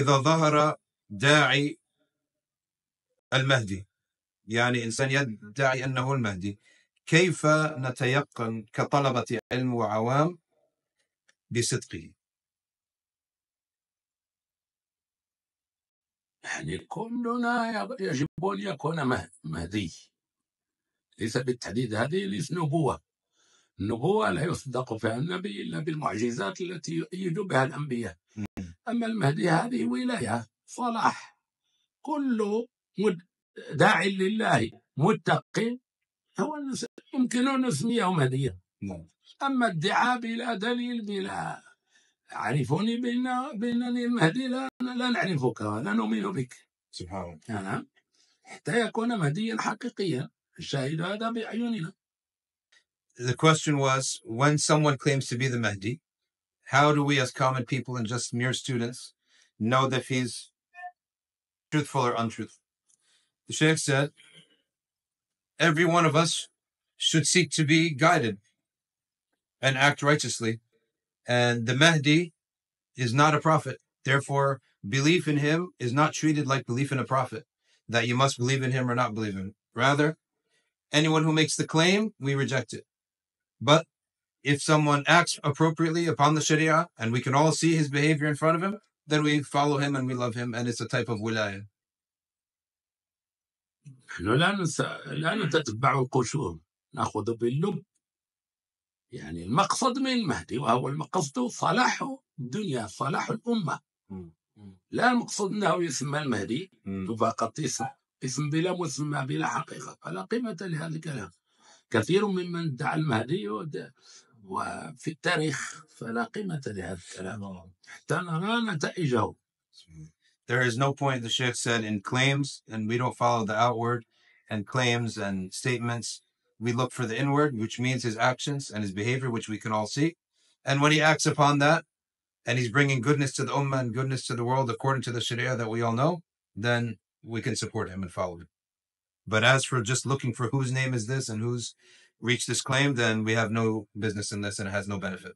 إذا ظهر داعي المهدي يعني إنسان يدعي أنه المهدي كيف نتيقن كطلبة علم وعوام بصدقه؟ يعني كلنا يجب أن يكون مه- مهدي. ليس بالتحديد هذه ليس نبوة النبوة لا يصدق فيها النبي إلا بالمعجزات التي يؤيد بها الأنبياء أما المهدي هذه ولاية صلاح. كل مد- داع لله متق هو يمكن أن نسميه مهديا نعم. أما ادعاء بلا دليل بلا عرفوني بأن بأنني المهدي لا, لا نعرفك لا نؤمن بك. سبحان الله. نعم. حتى يكون مهديا حقيقيا. الشاهد هذا بأعيننا The question was when someone claims to be the Mahdi, how do we as common people and just mere students know that he's truthful or untruthful? The Sheikh said, every one of us should seek to be guided and act righteously. And the Mahdi is not a prophet. Therefore, belief in him is not treated like belief in a prophet, that you must believe in him or not believe in him. Rather, anyone who makes the claim, we reject it. But if someone acts appropriately upon the Sharia and we can all see his behavior in front of him, then we follow him and we love him, and it's a type of wilaya. نحن لا نس... لا نتتبع القشور ناخذ باللب يعني المقصد من المهدي وهو المقصد صلاح الدنيا صلاح الأمة لا المقصود أنه يسمى المهدي فقط اسم اسم بلا مسمى بلا حقيقة فلا قيمة لهذا الكلام كثير ممن ادعى المهدي ود- وفي التاريخ فلا قيمة لهذا الكلام حتى نرى نتائجه There is no point, the Sheikh said, in claims, and we don't follow the outward and claims and statements. We look for the inward, which means his actions and his behavior, which we can all see. And when he acts upon that, and he's bringing goodness to the ummah and goodness to the world according to the Sharia that we all know, then we can support him and follow him. But as for just looking for whose name is this and who's reached this claim, then we have no business in this and it has no benefit.